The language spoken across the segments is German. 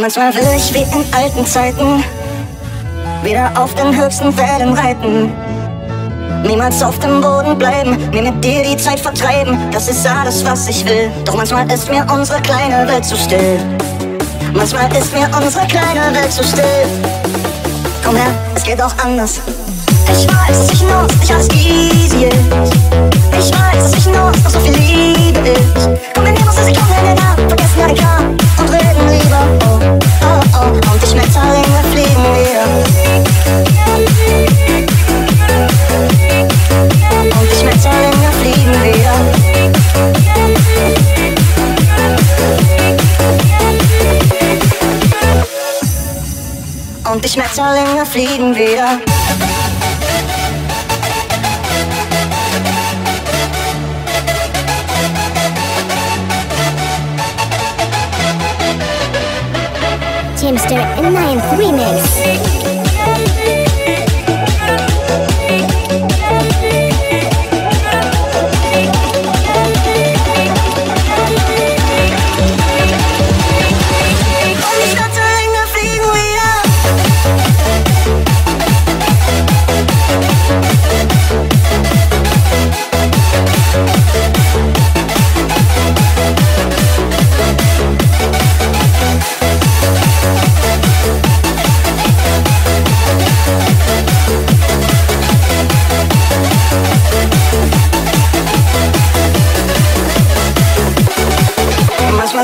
Manchmal will ich wie in alten Zeiten wieder auf den höchsten Wellen reiten. Niemals auf dem Boden bleiben, mir mit dir die Zeit vertreiben, das ist alles, was ich will. Doch manchmal ist mir unsere kleine Welt zu still. Manchmal ist mir unsere kleine Welt zu still. Komm her, es geht auch anders. Ich weiß, ich nur nicht alles easy ist. Ich weiß, ich nur noch so viel Und die Schmetterlinge fliegen wieder. Teamster Ninth Remix.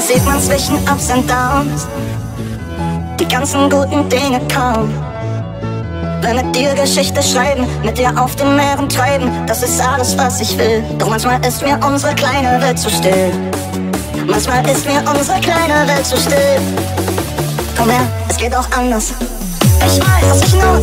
Sieht man zwischen Ups und Downs die ganzen guten Dinge kaum. Will mit dir Geschichte schreiben, mit dir auf den Meeren treiben, das ist alles, was ich will. Doch manchmal ist mir unsere kleine Welt zu still. Manchmal ist mir unsere kleine Welt zu still. Komm her, es geht auch anders. Ich weiß, dass ich nur